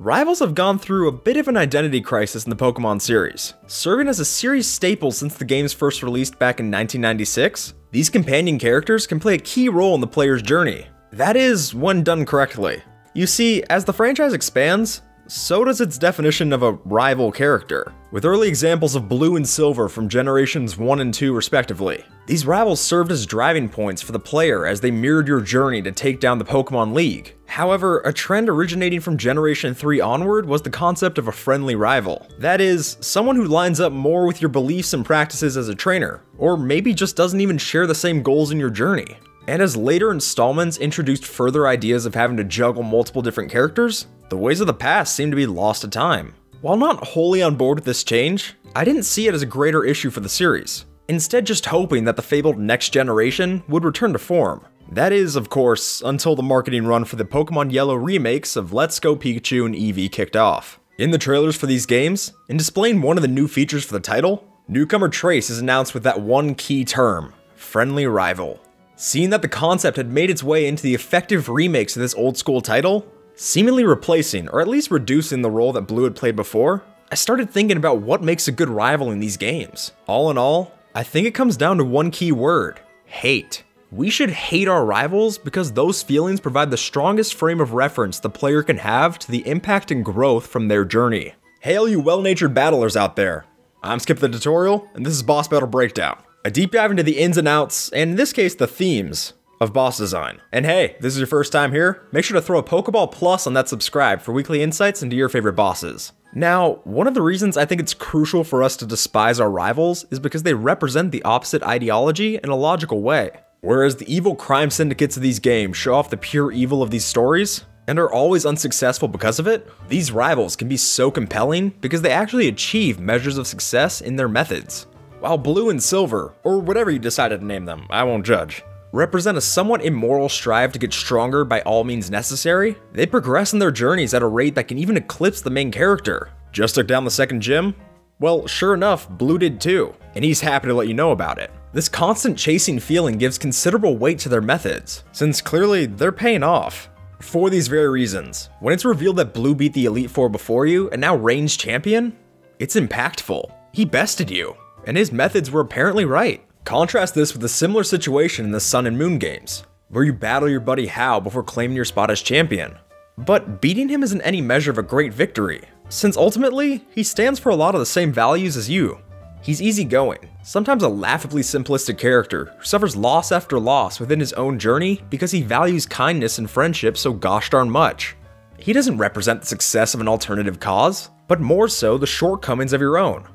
Rivals have gone through a bit of an identity crisis in the Pokemon series. Serving as a series staple since the game's first released back in 1996, these companion characters can play a key role in the player's journey. That is, when done correctly. You see, as the franchise expands, so does its definition of a rival character, with early examples of Blue and Silver from generations 1 and 2 respectively. These rivals served as driving points for the player as they mirrored your journey to take down the Pokemon League. However, a trend originating from Generation 3 onward was the concept of a friendly rival. That is, someone who lines up more with your beliefs and practices as a trainer, or maybe just doesn't even share the same goals in your journey. And as later installments introduced further ideas of having to juggle multiple different characters, the ways of the past seem to be lost to time. While not wholly on board with this change, I didn't see it as a greater issue for the series, instead just hoping that the fabled next generation would return to form. That is, of course, until the marketing run for the Pokemon Yellow remakes of Let's Go Pikachu and Eevee kicked off. In the trailers for these games, in displaying one of the new features for the title, newcomer Trace is announced with that one key term, friendly rival. Seeing that the concept had made its way into the effective remakes of this old school title, seemingly replacing or at least reducing the role that Blue had played before, I started thinking about what makes a good rival in these games. All in all, I think it comes down to one key word hate. We should hate our rivals because those feelings provide the strongest frame of reference the player can have to the impact and growth from their journey. Hail you well natured battlers out there! I'm Skip the Tutorial, and this is Boss Battle Breakdown. A deep dive into the ins and outs, and in this case, the themes of boss design. And hey, this is your first time here, make sure to throw a Pokeball Plus on that subscribe for weekly insights into your favorite bosses. Now, one of the reasons I think it's crucial for us to despise our rivals is because they represent the opposite ideology in a logical way. Whereas the evil crime syndicates of these games show off the pure evil of these stories, and are always unsuccessful because of it, these rivals can be so compelling because they actually achieve measures of success in their methods. While Blue and Silver, or whatever you decided to name them, I won't judge, represent a somewhat immoral strive to get stronger by all means necessary, they progress in their journeys at a rate that can even eclipse the main character. Just took down the second gym? Well, sure enough, Blue did too, and he's happy to let you know about it. This constant chasing feeling gives considerable weight to their methods, since clearly they're paying off. For these very reasons, when it's revealed that Blue beat the Elite Four before you and now reigns champion, it's impactful. He bested you, and his methods were apparently right. Contrast this with a similar situation in the Sun and Moon games, where you battle your buddy Hau before claiming your spot as champion. But beating him isn't any measure of a great victory, since ultimately, he stands for a lot of the same values as you. He's easygoing, sometimes a laughably simplistic character who suffers loss after loss within his own journey because he values kindness and friendship so gosh darn much. He doesn't represent the success of an alternative cause, but more so the shortcomings of your own.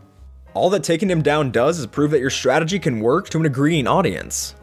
All that taking him down does is prove that your strategy can work to an agreeing audience,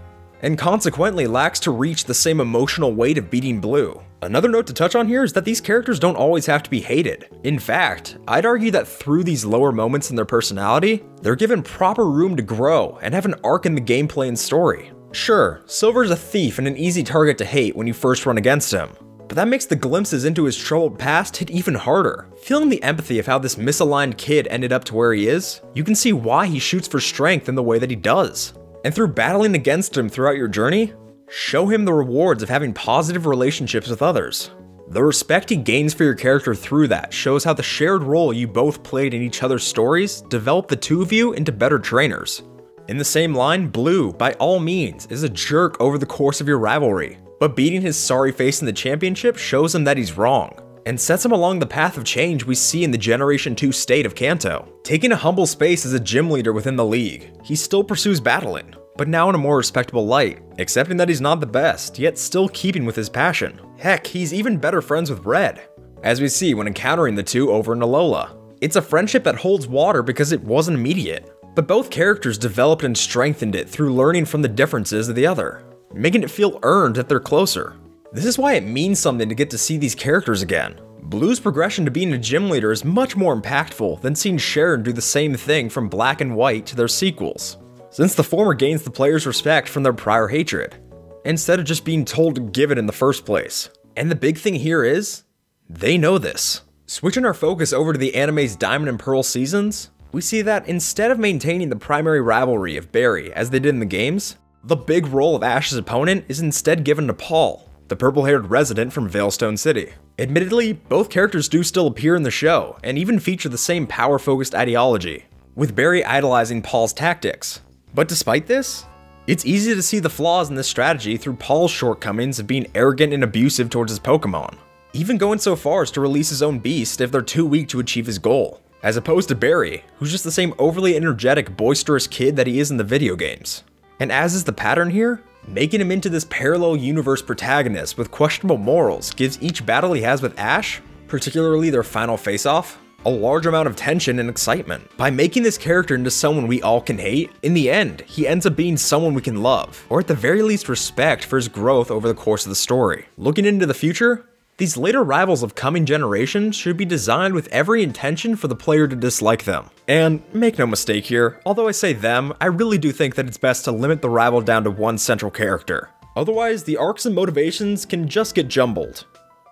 and consequently lacks to reach the same emotional weight of beating Blue. Another note to touch on here is that these characters don't always have to be hated. In fact, I'd argue that through these lower moments in their personality, they're given proper room to grow and have an arc in the gameplay and story. Sure, Silver's a thief and an easy target to hate when you first run against him, but that makes the glimpses into his troubled past hit even harder. Feeling the empathy of how this misaligned kid ended up to where he is, you can see why he shoots for strength in the way that he does. And through battling against him throughout your journey, show him the rewards of having positive relationships with others. The respect he gains for your character through that shows how the shared role you both played in each other's stories developed the two of you into better trainers. In the same line, Blue, by all means, is a jerk over the course of your rivalry, but beating his sorry face in the championship shows him that he's wrong, and sets him along the path of change we see in the Generation 2 state of Kanto. Taking a humble space as a gym leader within the league, he still pursues battling, but now in a more respectable light, accepting that he's not the best, yet still keeping with his passion. Heck, he's even better friends with Red, as we see when encountering the two over in Alola. It's a friendship that holds water because it wasn't immediate, but both characters developed and strengthened it through learning from the differences of the other making it feel earned that they're closer. This is why it means something to get to see these characters again. Blue's progression to being a gym leader is much more impactful than seeing Cheren do the same thing from Black and White to their sequels, since the former gains the player's respect from their prior hatred, instead of just being told to give it in the first place. And the big thing here is, they know this. Switching our focus over to the anime's Diamond and Pearl seasons, we see that instead of maintaining the primary rivalry of Barry as they did in the games, the big role of Ash's opponent is instead given to Paul, the purple haired resident from Veilstone City. Admittedly, both characters do still appear in the show, and even feature the same power focused ideology, with Barry idolizing Paul's tactics. But despite this, it's easy to see the flaws in this strategy through Paul's shortcomings of being arrogant and abusive towards his Pokemon, even going so far as to release his own beast if they're too weak to achieve his goal, as opposed to Barry, who's just the same overly energetic, boisterous kid that he is in the video games. And as is the pattern here, making him into this parallel universe protagonist with questionable morals gives each battle he has with Ash, particularly their final face-off, a large amount of tension and excitement. By making this character into someone we all can hate, in the end, he ends up being someone we can love, or at the very least respect for his growth over the course of the story. Looking into the future, these later rivals of coming generations should be designed with every intention for the player to dislike them. And make no mistake here, although I say them, I really do think that it's best to limit the rival down to one central character. Otherwise, the arcs and motivations can just get jumbled.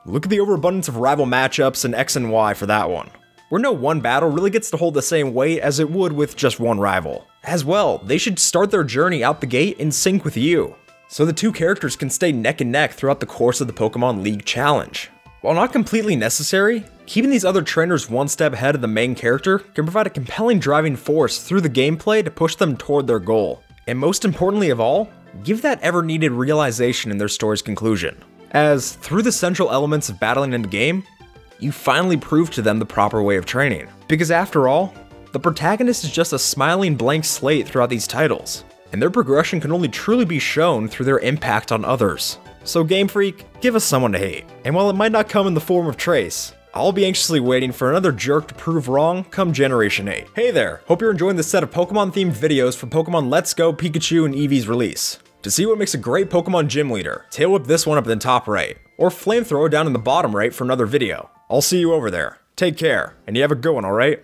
Look at the overabundance of rival matchups in X and Y for that one where no one battle really gets to hold the same weight as it would with just one rival. As well, they should start their journey out the gate in sync with you, so the two characters can stay neck and neck throughout the course of the Pokemon League Challenge. While not completely necessary, keeping these other trainers one step ahead of the main character can provide a compelling driving force through the gameplay to push them toward their goal. And most importantly of all, give that ever needed realization in their story's conclusion. As, through the central elements of battling in the game, you finally prove to them the proper way of training. Because after all, the protagonist is just a smiling blank slate throughout these titles, and their progression can only truly be shown through their impact on others. So Game Freak, give us someone to hate. And while it might not come in the form of Trace, I'll be anxiously waiting for another jerk to prove wrong come Generation 8. Hey there, hope you're enjoying this set of Pokemon themed videos for Pokemon Let's Go Pikachu and Eevee's release. To see what makes a great Pokemon gym leader, tail whip this one up in the top right, or flamethrower down in the bottom right for another video. I'll see you over there. Take care, and you have a good one, alright?